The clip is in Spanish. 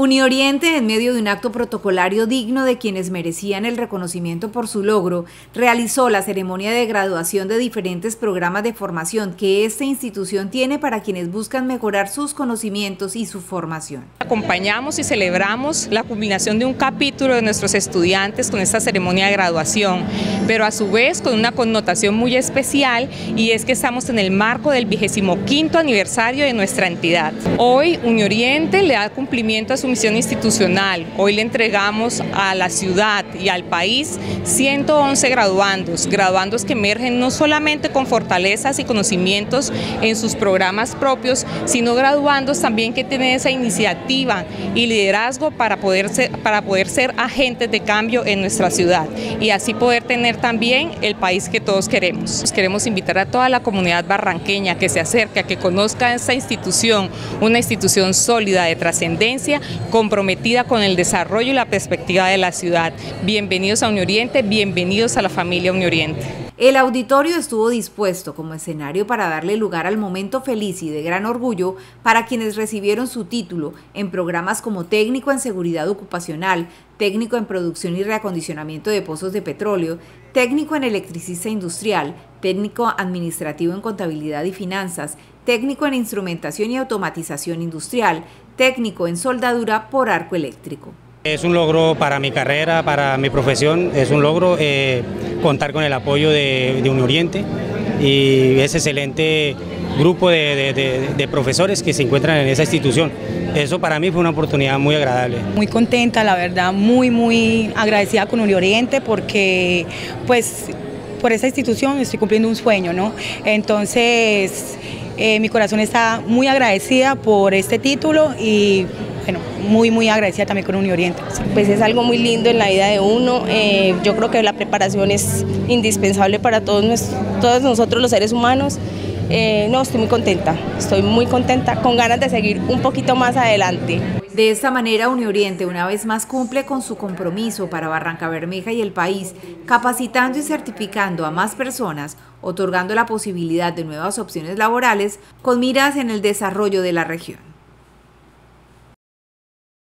Unioriente, en medio de un acto protocolario digno de quienes merecían el reconocimiento por su logro, realizó la ceremonia de graduación de diferentes programas de formación que esta institución tiene para quienes buscan mejorar sus conocimientos y su formación. Acompañamos y celebramos la culminación de un capítulo de nuestros estudiantes con esta ceremonia de graduación, pero a su vez con una connotación muy especial y es que estamos en el marco del vigésimo quinto aniversario de nuestra entidad. Hoy Unioriente le da cumplimiento a su misión institucional. Hoy le entregamos a la ciudad y al país 111 graduandos, graduandos que emergen no solamente con fortalezas y conocimientos en sus programas propios, sino graduandos también que tienen esa iniciativa y liderazgo para poder ser, para poder ser agentes de cambio en nuestra ciudad y así poder tener también el país que todos queremos. Queremos invitar a toda la comunidad barranqueña que se acerque, que conozca esta institución, una institución sólida de trascendencia comprometida con el desarrollo y la perspectiva de la ciudad. Bienvenidos a Unioriente, bienvenidos a la familia Unioriente. El auditorio estuvo dispuesto como escenario para darle lugar al momento feliz y de gran orgullo para quienes recibieron su título en programas como técnico en seguridad ocupacional, técnico en producción y reacondicionamiento de pozos de petróleo, técnico en electricista industrial, técnico administrativo en contabilidad y finanzas, técnico en instrumentación y automatización industrial, técnico en soldadura por arco eléctrico. Es un logro para mi carrera, para mi profesión, es un logro eh, contar con el apoyo de, de Oriente y ese excelente grupo de, profesores que se encuentran en esa institución. Eso para mí fue una oportunidad muy agradable. Muy contenta, la verdad, muy, muy agradecida con Oriente porque pues por esa institución estoy cumpliendo un sueño, ¿no? Entonces eh, mi corazón está muy agradecida por este título y bueno, muy, muy agradecida también con Unioriente. Pues es algo muy lindo en la vida de uno. Eh, yo creo que la preparación es indispensable para todos, todos nosotros los seres humanos. Eh, no, estoy muy contenta, estoy muy contenta, con ganas de seguir un poquito más adelante. De esta manera, Unioriente una vez más cumple con su compromiso para Barranca Bermeja y el país, capacitando y certificando a más personas, otorgando la posibilidad de nuevas opciones laborales con miras en el desarrollo de la región.